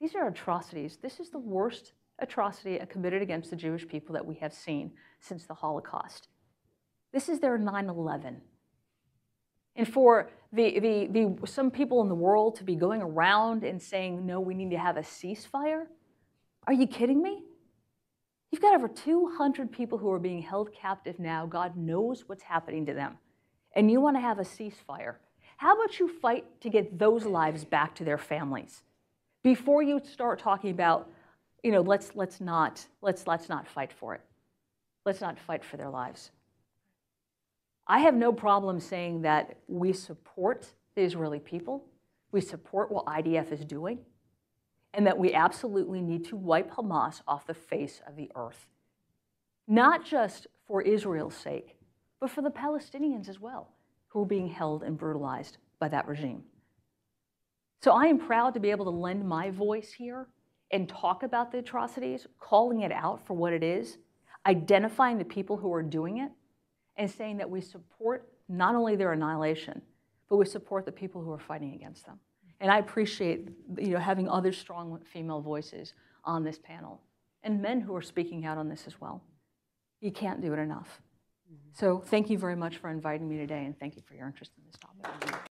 These are atrocities. This is the worst atrocity committed against the Jewish people that we have seen since the Holocaust. This is their 9 11. And for the, the, the, some people in the world to be going around and saying, no, we need to have a ceasefire? Are you kidding me? You've got over 200 people who are being held captive now. God knows what's happening to them. And you want to have a ceasefire. How about you fight to get those lives back to their families before you start talking about, you know, let's, let's, not, let's, let's not fight for it. Let's not fight for their lives. I have no problem saying that we support the Israeli people, we support what IDF is doing, and that we absolutely need to wipe Hamas off the face of the earth. Not just for Israel's sake, but for the Palestinians as well, who are being held and brutalized by that regime. So I am proud to be able to lend my voice here and talk about the atrocities, calling it out for what it is, identifying the people who are doing it, and saying that we support not only their annihilation, but we support the people who are fighting against them. And I appreciate you know, having other strong female voices on this panel and men who are speaking out on this as well. You can't do it enough. Mm-hmm. So thank you very much for inviting me today, and thank you for your interest in this topic.